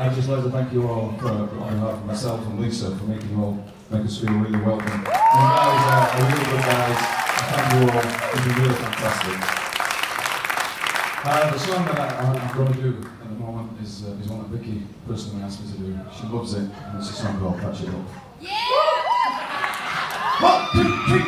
I'd just like to thank you all for, on behalf of myself and Lisa for making you all make us feel really welcome. And guys uh, are really good guys. Thank you all. It's been really fantastic. Uh, the song that I, am going to do at the moment is, uh, is one that Vicky personally asked me to do. She loves it, and it's a song called Patch It Up. Yeah! One, two, three,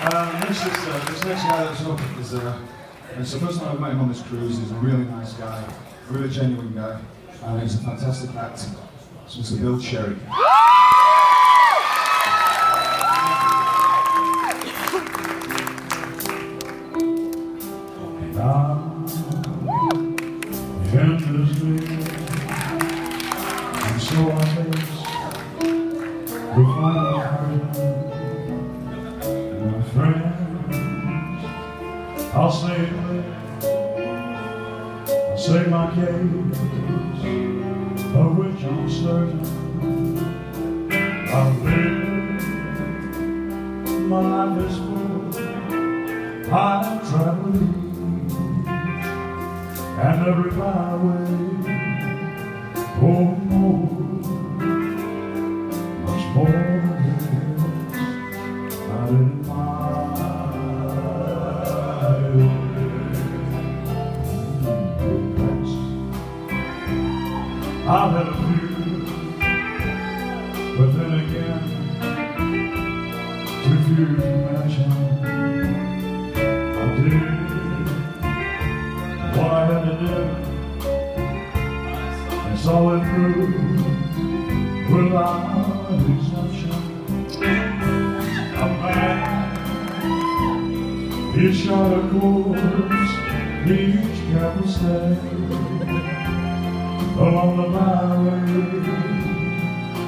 Um, this, is, uh, this next guy that's up is, uh, it's the first time I've met him on this cruise. He's a really nice guy, a really genuine guy, and he's a fantastic actor. So it's a Bill Cherry. I'll say, I'll say my case, of which I'm certain. I'll live my life is full. I'm traveling, and every highway, oh, more, much more. But then again, if you imagine I did what I had to do and saw it through without exception. A man, he shot a course, each careful step along the byway.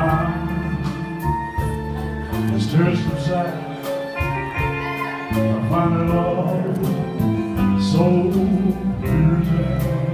Ah, church inside. I find it all so beautiful.